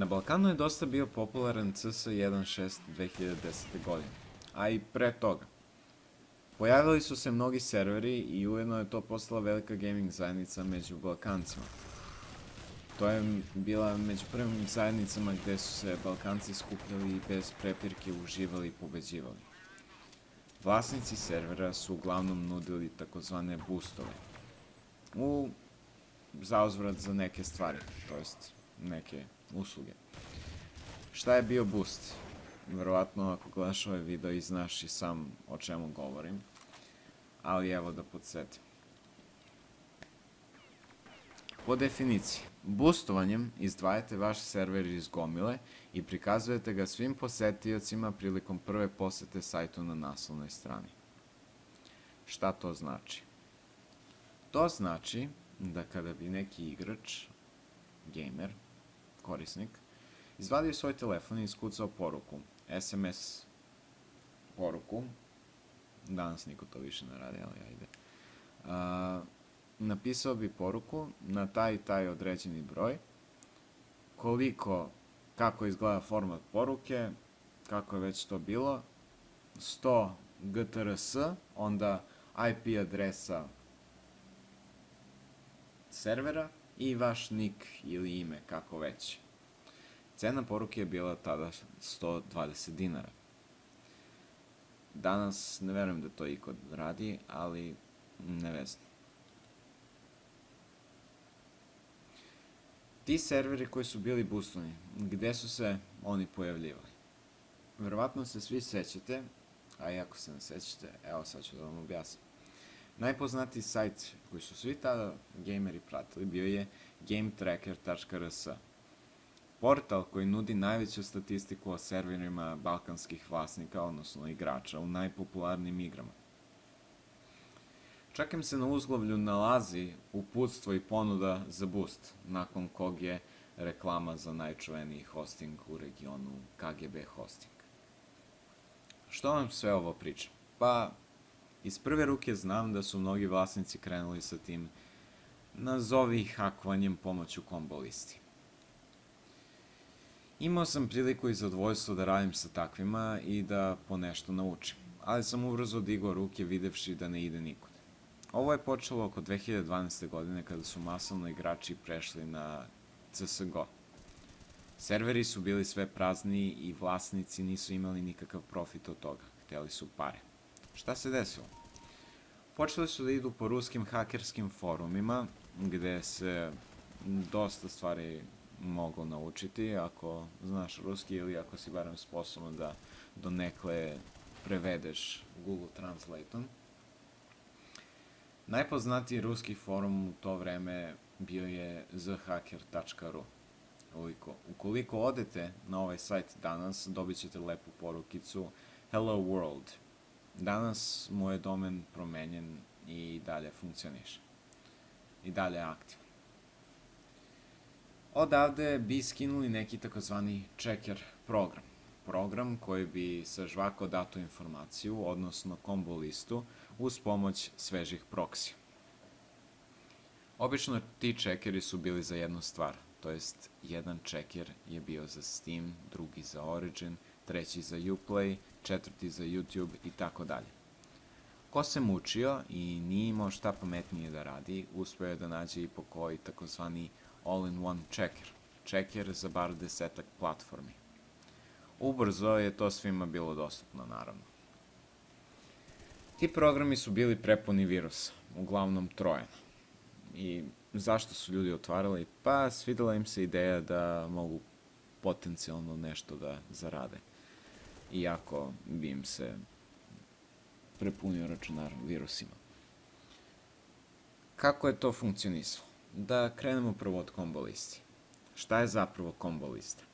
Na Balkanu je dosta bio popularan CS16 2010. godine, a i pre toga. Pojavili su se mnogi serveri i ujedno je to postala velika gaming zajednica među Balkancima. To je bila među prvim zajednicama gde su se Balkanci skupljali i bez prepirke uživali i pobeđivali. Vlasnici servera su uglavnom nudili takozvane boostove. U zauzvrat za neke stvari, to jest neke usluge. Šta je bio boost? Verovatno ako gledaš ovaj video i znaš i sam o čemu govorim. Ali evo da podsjetim. Po definiciji, boostovanjem izdvajate vaš server iz gomile i prikazujete ga svim posetiocima prilikom prve posete sajtu na naslovnoj strani. Šta to znači? To znači da kada bi neki igrač, gamer, korisnik, izvadio svoj telefon i iskucao poruku, SMS poruku, danas niko to više ne radi, ali ajde, a, napisao bi poruku na taj taj određeni broj, koliko, kako izgleda format poruke, kako je već to bilo, 100 GTRS, onda IP adresa servera i vaš nik ili ime, kako već. Cena poruke je bila tada 120 dinara. Danas ne verujem da to iko radi, ali ne vezno. Ti serveri koji su bili boostovani, gde su se oni pojavljivali? Verovatno se svi sećate, a i ako se ne sećate, evo sad ću da vam objasnim. Najpoznatiji sajt koji su svi tada gameri pratili bio je gametracker.rs. Portal koji nudi najveću statistiku o serverima balkanskih vlasnika, odnosno igrača, u najpopularnijim igrama. Čak im se na uzglavlju nalazi uputstvo i ponuda za boost, nakon kog je reklama za najčuveniji hosting u regionu KGB Hosting. Što vam sve ovo pričam? Pa, iz prve ruke znam da su mnogi vlasnici krenuli sa tim nazovi hakovanjem pomoću kombo listi. Imao sam priliku i zadovoljstvo da radim sa takvima i da po nešto naučim, ali sam ubrzo digao ruke videvši da ne ide nikud. Ovo je počelo oko 2012. godine kada su masovno igrači prešli na CSGO. Serveri su bili sve prazniji i vlasnici nisu imali nikakav profit od toga, hteli su pare. Šta se desilo? Počeli su da idu po ruskim hakerskim forumima, gde se dosta stvari mogu naučiti ako znaš ruski ili ako si barem sposoban da donekle prevedeš Google Translate-om. Najpoznatiji ruski forum u to vreme bio je zhacker.ru. Ukoliko, ukoliko odete na ovaj sajt danas, dobit ćete lepu porukicu Hello World. Danas mu je domen promenjen i dalje funkcioniše. I dalje je aktivan. Odavde bi skinuli neki takozvani checker program. Program koji bi sažvakao datu informaciju, odnosno kombo listu, uz pomoć svežih proksija. Obično ti čekeri su bili za jednu stvar, to jest jedan čeker je bio za Steam, drugi za Origin, treći za Uplay, četvrti za YouTube i tako dalje. Ko se mučio i nije imao šta pametnije da radi, uspeo je da nađe i po koji takozvani all-in-one checker, checker za bar desetak platformi. Ubrzo je to svima bilo dostupno, naravno. Ti programi su bili prepuni virusa, uglavnom trojena. I zašto su ljudi otvarali? Pa svidela im se ideja da mogu potencijalno nešto da zarade. Iako bi im se prepunio računar virusima. Kako je to funkcionisalo? Da krenemo prvo od kombo listi. Šta je zapravo kombo lista?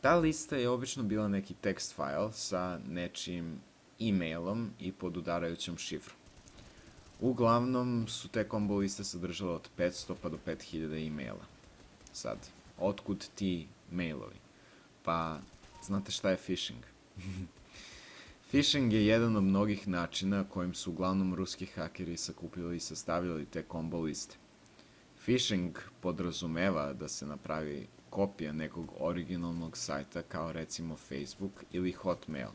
Ta lista je obično bila neki text file sa nečim e-mailom i podudarajućom šifrom. Uglavnom su te kombo liste sadržale od 500 pa do 5000 e-maila. Sad, otkud ti mailovi? Pa, znate šta je phishing? phishing je jedan od mnogih načina kojim su uglavnom ruski hakeri sakupili i sastavljali te kombo liste. Phishing podrazumeva da se napravi kopija nekog originalnog sajta kao recimo Facebook ili Hotmail.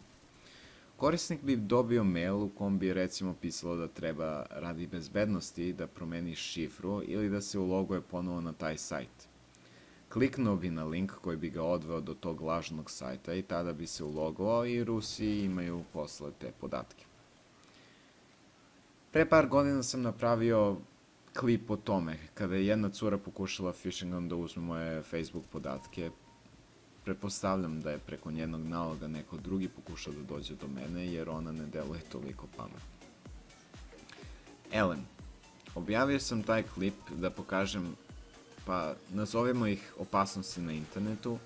Korisnik bi dobio mail u kom bi recimo pisalo da treba radi bezbednosti da promeni šifru ili da se uloguje ponovo na taj sajt. Kliknuo bi na link koji bi ga odveo do tog lažnog sajta i tada bi se ulogovao i Rusi imaju posle te podatke. Pre par godina sam napravio klip o tome, kada je jedna cura pokušala phishingom da uzme moje Facebook podatke, pretpostavljam da je preko njenog naloga neko drugi pokušao da dođe do mene, jer ona ne deluje toliko pametno. Ellen. Objavio sam taj klip da pokažem, pa nazovemo ih opasnosti na internetu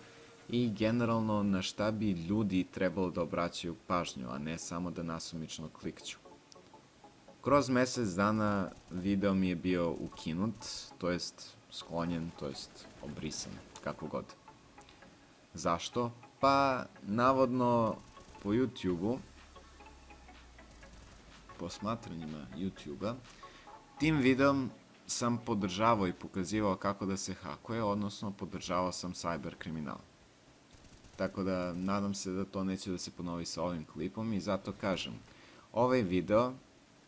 i generalno na šta bi ljudi trebalo da obraćaju pažnju, a ne samo da nasumično klikću. Kroz mesec dana video mi je bio ukinut, to jest sklonjen, to jest obrisan, kako god. Zašto? Pa, navodno, po YouTube-u, po smatranjima YouTube-a, tim videom sam podržavao i pokazivao kako da se hakuje, odnosno podržavao sam cyber kriminal. Tako da, nadam se da to neće da se ponovi sa ovim klipom i zato kažem, ovaj video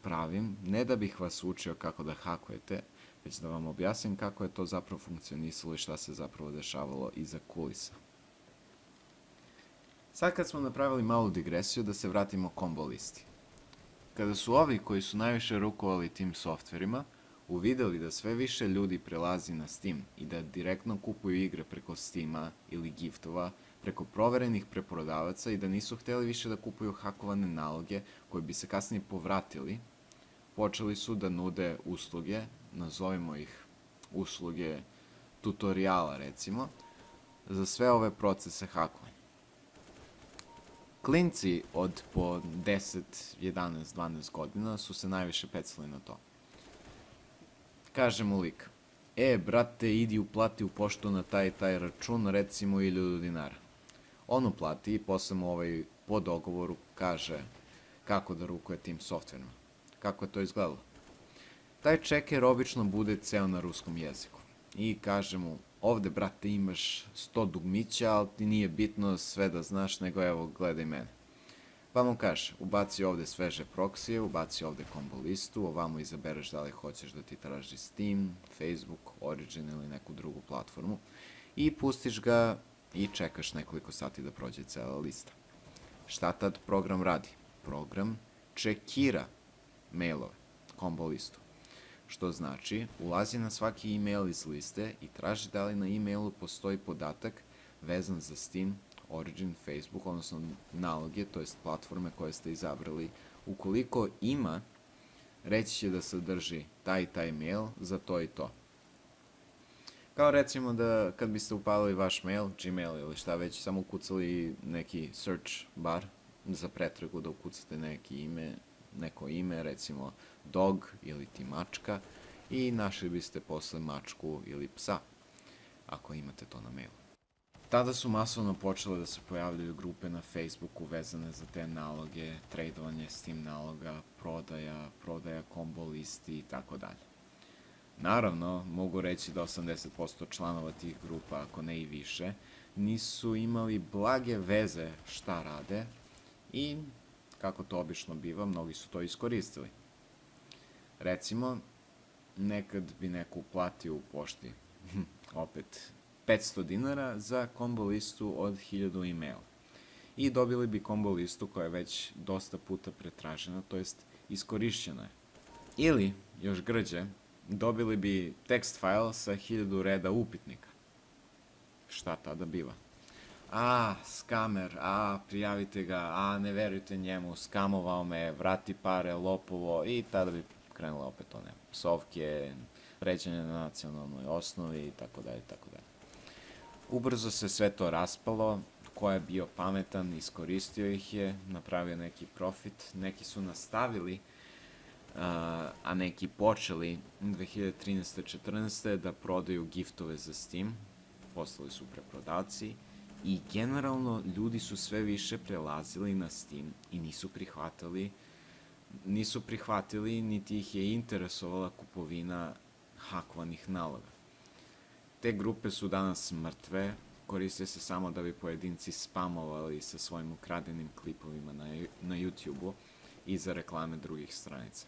pravim ne da bih vas učio kako da hakujete, već da vam objasnim kako je to zapravo funkcionisalo i šta se zapravo dešavalo iza kulisa. Sad kad smo napravili malu digresiju, da se vratimo kombo listi. Kada su ovi koji su najviše rukovali tim softverima, uvideli da sve više ljudi prelazi na Steam i da direktno kupuju igre preko Steama ili giftova, preko proverenih preprodavaca i da nisu hteli više da kupuju hakovane naloge koje bi se kasnije povratili, počeli su da nude usluge, nazovimo ih usluge tutoriala recimo, za sve ove procese hakovanja. Klinci od po 10, 11, 12 godina su se najviše pecali na to. Kaže mu lik, e, brate, idi uplati u poštu na taj taj račun, recimo 1000 dinara. On uplati i posle mu ovaj po dogovoru kaže kako da rukuje tim softverima. Kako je to izgledalo? Taj čeker obično bude ceo na ruskom jeziku. I kaže mu, ovde, brate, imaš 100 dugmića, ali ti nije bitno sve da znaš, nego evo, gledaj mene. Pa mu kaže, ubaci ovde sveže proksije, ubaci ovde combo listu, ovamo izabereš da li hoćeš da ti traži Steam, Facebook, Origin ili neku drugu platformu i pustiš ga i čekaš nekoliko sati da prođe cela lista. Šta tad program radi? Program čekira mailove, combo listu. Što znači, ulazi na svaki email iz liste i traži da li na emailu postoji podatak vezan za Steam, Origin, Facebook, odnosno naloge, to jest platforme koje ste izabrali. Ukoliko ima, reći će da sadrži taj taj mail za to i to. Kao recimo da kad biste upalili vaš mail, Gmail ili šta već, samo ukucali neki search bar za pretragu da ukucate neki ime, neko ime, recimo dog ili ti mačka i našli biste posle mačku ili psa, ako imate to na mailu. Tada su masovno počele da se pojavljaju grupe na Facebooku vezane za te naloge, tradovanje Steam naloga, prodaja, prodaja combo listi i tako dalje. Naravno, mogu reći da 80% članova tih grupa, ako ne i više, nisu imali blage veze šta rade i, kako to obično biva, mnogi su to iskoristili. Recimo, nekad bi neko uplatio u pošti, opet 500 dinara za kombo listu od 1000 emaila. I dobili bi kombo listu koja je već dosta puta pretražena, to jest iskorišćena je. Ili, još grđe, dobili bi tekst file sa 1000 reda upitnika. Šta tada biva? A, skamer, a, prijavite ga, a, ne verujte njemu, skamovao me, vrati pare, lopovo, i tada bi krenule opet one psovke, ređenje na nacionalnoj osnovi i tako dalje, tako dalje. Ubrzo se sve to raspalo, ko je bio pametan, iskoristio ih je, napravio neki profit, neki su nastavili, a neki počeli 2013. 14. da prodaju giftove za Steam, postali su preprodavci i generalno ljudi su sve više prelazili na Steam i nisu prihvatali nisu prihvatili niti ih je interesovala kupovina hakovanih naloga. Te grupe su danas mrtve, koriste se samo da bi pojedinci spamovali sa svojim ukradenim klipovima na, na YouTube-u i za reklame drugih stranica.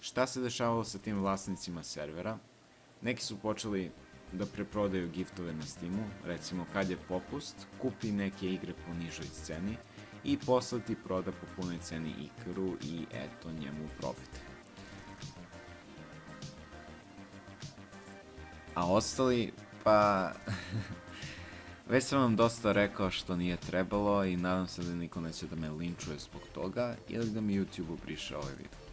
Šta se dešavalo sa tim vlasnicima servera? Neki su počeli da preprodaju giftove na Steamu, recimo kad je popust, kupi neke igre po nižoj ceni i posle ti proda po punoj ceni ikru i eto njemu profit. A ostali, pa... Već sam vam dosta rekao što nije trebalo i nadam se da niko neće da me linčuje zbog toga ili da mi YouTube briše ovaj video.